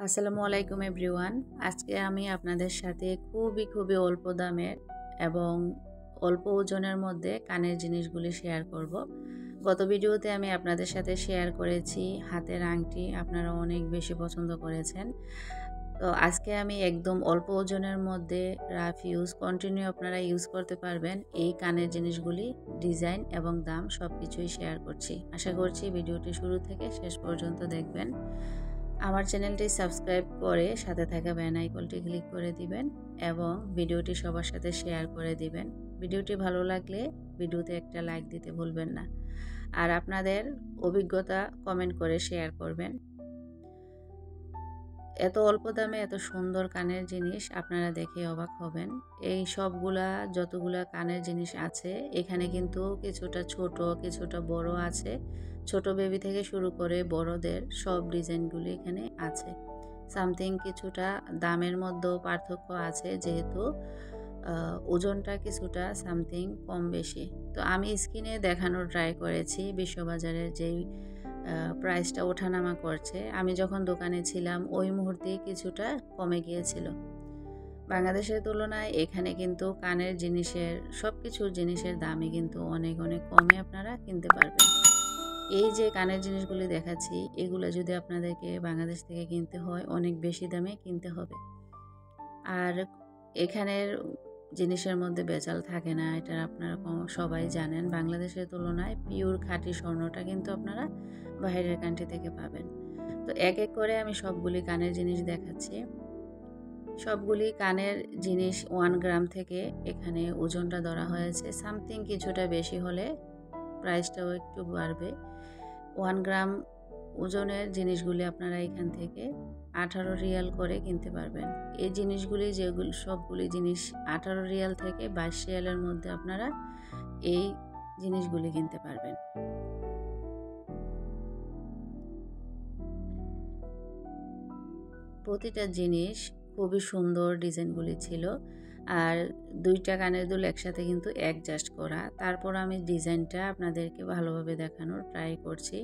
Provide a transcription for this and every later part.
আসসালামু আলাইকুম এভরিওয়ান। আজকে আমি আপনাদের সাথে খুবই খুবই অল্প দামের এবং অল্প ওজনের মধ্যে কানের জিনিসগুলি শেয়ার করব। গত ভিডিওতে আমি আপনাদের সাথে শেয়ার করেছি হাতের আংটি, আপনারা অনেক বেশি পছন্দ করেছেন। তো আজকে আমি একদম অল্প ওজনের মধ্যে রাফ ইউজ, কন্টিনিউ আপনারা ইউজ করতে পারবেন এই কানের জিনিসগুলি, ডিজাইন এবং দাম সব কিছুই শেয়ার করছি। আশা করছি ভিডিওটি শুরু থেকে শেষ পর্যন্ত দেখবেন। আমার চ্যানেলটি সাবস্ক্রাইব করে সাথে থাকা ব্যান আইকনটি ক্লিক করে দিবেন এবং ভিডিওটি সবার সাথে শেয়ার করে দিবেন। ভিডিওটি ভালো লাগলে ভিডিওতে একটা লাইক দিতে ভুলবেন না। আর আপনাদের অভিজ্ঞতা কমেন্ট করে শেয়ার করবেন। এত অল্প দামে এত সুন্দর কানের জিনিস আপনারা দেখে অবাক হবেন। এই সবগুলা, যতগুলা কানের জিনিস আছে, এখানে কিন্তু কিছুটা ছোট, কিছুটা বড় আছে। ছোট বেবি থেকে শুরু করে বড়দের সব ডিজাইনগুলি এখানে আছে। সামথিং কিছুটা দামের মধ্যেও পার্থক্য আছে, যেহেতু ওজনটা কিছুটা সামথিং কম বেশি। তো আমি স্কিনে দেখানোর ট্রাই করেছি বিশ্ববাজারের যেই প্রাইসটা ওঠানামা করছে। আমি যখন দোকানে ছিলাম, ওই মুহূর্তে কিছুটা কমে গিয়েছিল। বাংলাদেশের তুলনায় এখানে কিন্তু কানের জিনিসের সব কিছুর জিনিসের দামই কিন্তু অনেক অনেক কমে আপনারা কিনতে পারবেন। এই যে কানের জিনিসগুলি দেখাচ্ছি, এগুলো যদি আপনাদেরকে বাংলাদেশ থেকে কিনতে হয়, অনেক বেশি দামে কিনতে হবে। আর এখানের জিনিসের মধ্যে বেচাল থাকে না এটা আপনারা সবাই জানেন। বাংলাদেশের তুলনায় পিওর খাঁটি স্বর্ণটা কিন্তু আপনারা বাইরের কান্ট্রি থেকে পাবেন। তো এক এক করে আমি সবগুলি কানের জিনিস দেখাচ্ছি। সবগুলি কানের জিনিস ওয়ান গ্রাম থেকে এখানে ওজনটা ধরা হয়েছে। সামথিং কিছুটা বেশি হলে প্রাইসটাও একটু বাড়বে। ওয়ান গ্রাম ওজনের জিনিসগুলি আপনারা এখান থেকে আঠারো রিয়াল করে কিনতে পারবেন। এই জিনিসগুলি যেগুলি, সবগুলি জিনিস আঠারো রিয়াল থেকে বাইশ রিয়ালের মধ্যে আপনারা এই জিনিসগুলি কিনতে পারবেন। প্রতিটা জিনিস খুবই সুন্দর ডিজাইনগুলি ছিল আর দুইটা কানের দুল একসাথে কিন্তু অ্যাডজাস্ট করা। তারপর আমি ডিজাইনটা আপনাদেরকে ভালোভাবে দেখানোর ট্রাই করছি।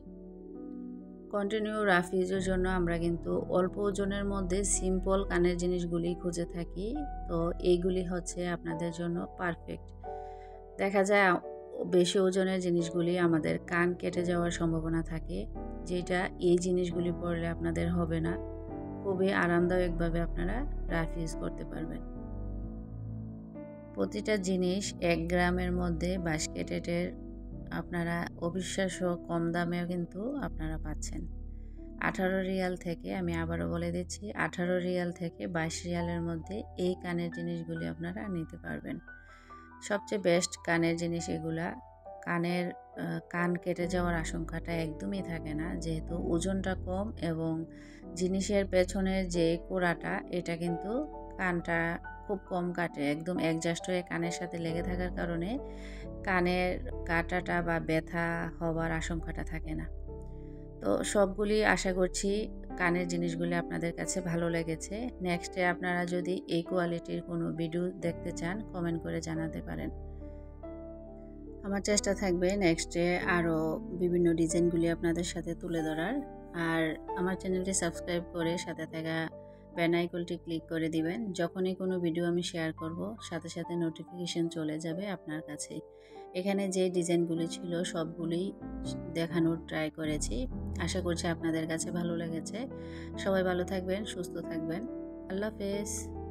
কন্টিনিউ রাফিজের জন্য আমরা কিন্তু অল্প ওজনের মধ্যে সিম্পল কানের জিনিসগুলি খুঁজে থাকি। তো এইগুলি হচ্ছে আপনাদের জন্য পারফেক্ট দেখা যায় বেশি ওজনের জিনিসগুলি আমাদের কান কেটে যাওয়ার সম্ভাবনা থাকে, যেটা এই জিনিসগুলি পরলে আপনাদের হবে না। খুবই আরামদায়কভাবে আপনারা রাফ ইউজ করতে পারবেন। প্রতিটা জিনিস এক গ্রামের মধ্যে বাস্কেটের আপনারা অবিশ্বাস্য কম দামেও কিন্তু আপনারা পাচ্ছেন। আঠারো রিয়াল থেকে আমি আবারও বলে দিচ্ছি, আঠারো রিয়াল থেকে বাইশ রিয়ালের মধ্যে এই কানের জিনিসগুলি আপনারা নিতে পারবেন। সবচেয়ে বেস্ট কানের জিনিস এগুলা। কানের কান কেটে যাওয়ার আশঙ্কাটা একদমই থাকে না, যেহেতু ওজনটা কম এবং জিনিসের পেছনের যে কোড়াটা, এটা কিন্তু কানটা খুব কম কাটে। একদম অ্যাডজাস্ট হয়ে কানের সাথে লেগে থাকার কারণে কানের কাটাটা বা ব্যথা হওয়ার আশঙ্কাটা থাকে না। তো সবগুলি আশা করছি কানের জিনিসগুলি আপনাদের কাছে ভালো লেগেছে। নেক্সটে আপনারা যদি এই কোয়ালিটির কোনো ভিডিও দেখতে চান কমেন্ট করে জানাতে পারেন। আমার চেষ্টা থাকবে নেক্সটে আরও বিভিন্ন ডিজাইনগুলি আপনাদের সাথে তুলে ধরার। আর আমার চ্যানেলটি সাবস্ক্রাইব করে সাথে থাকা ব্যান আইকনটি ক্লিক করে দিবেন। যখনই কোনো ভিডিও আমি শেয়ার করব, সাথে সাথে নোটিফিকেশন চলে যাবে আপনার কাছে। এখানে যে ডিজাইনগুলি ছিল সবগুলি দেখানোর ট্রাই করেছি। আশা করছি আপনাদের কাছে ভালো লেগেছে। সবাই ভালো থাকবেন, সুস্থ থাকবেন। আল্লাহ হাফেজ।